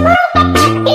Woo!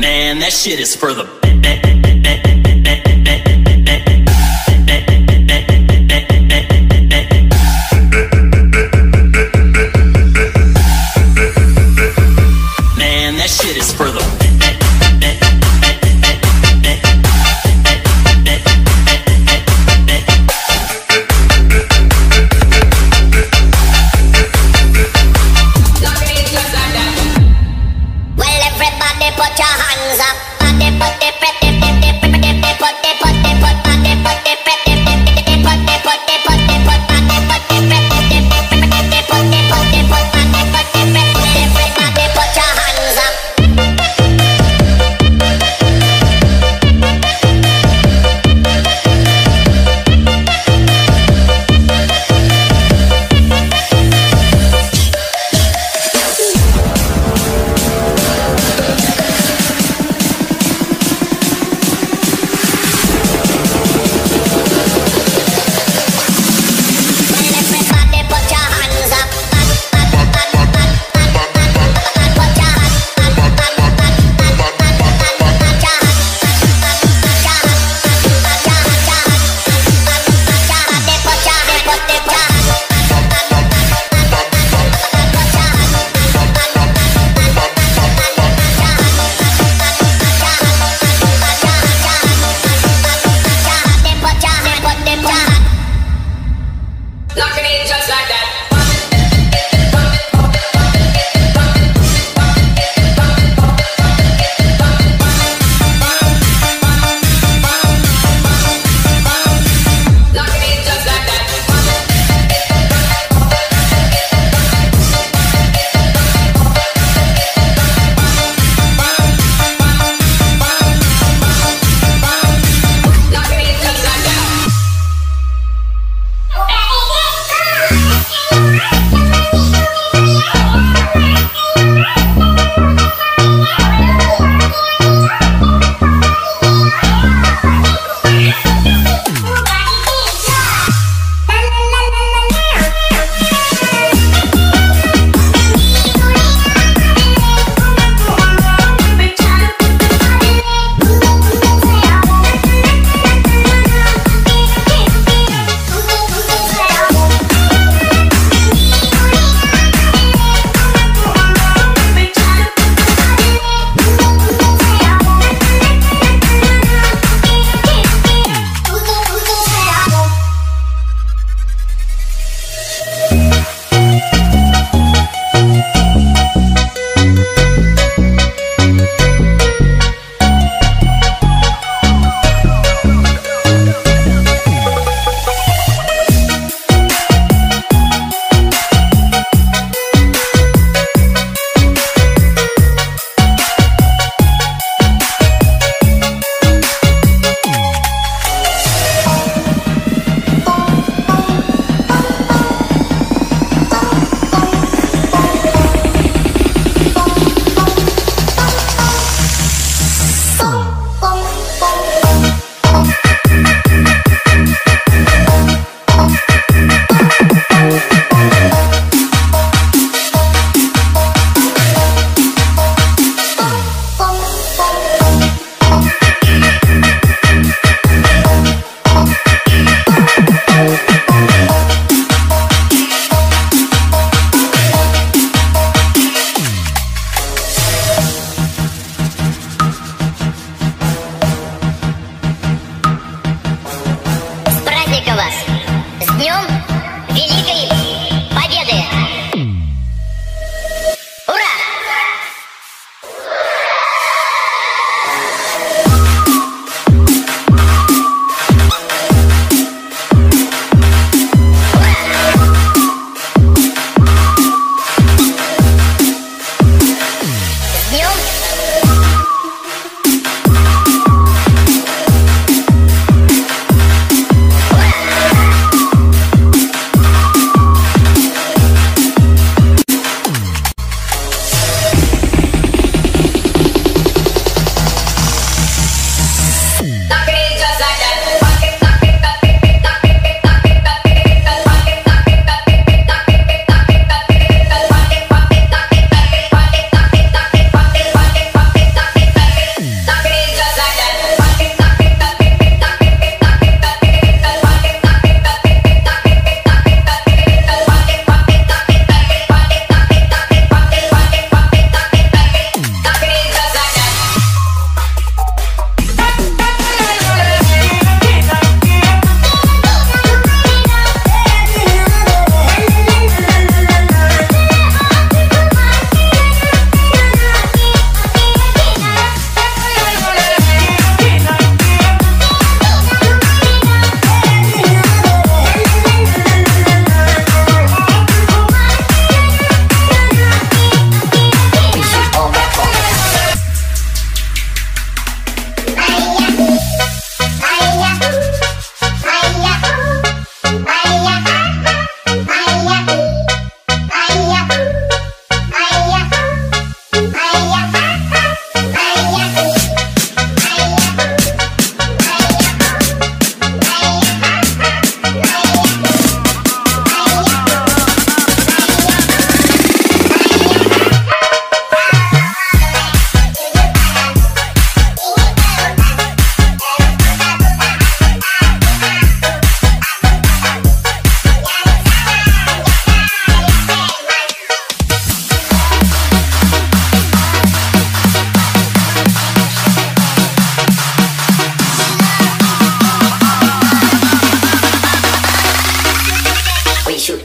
Man, that shit is for the.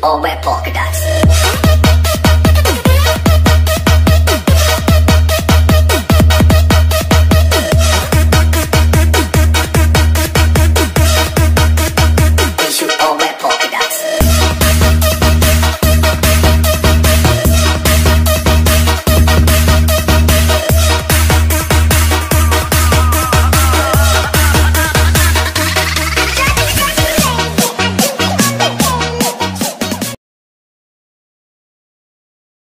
or wear polka dots.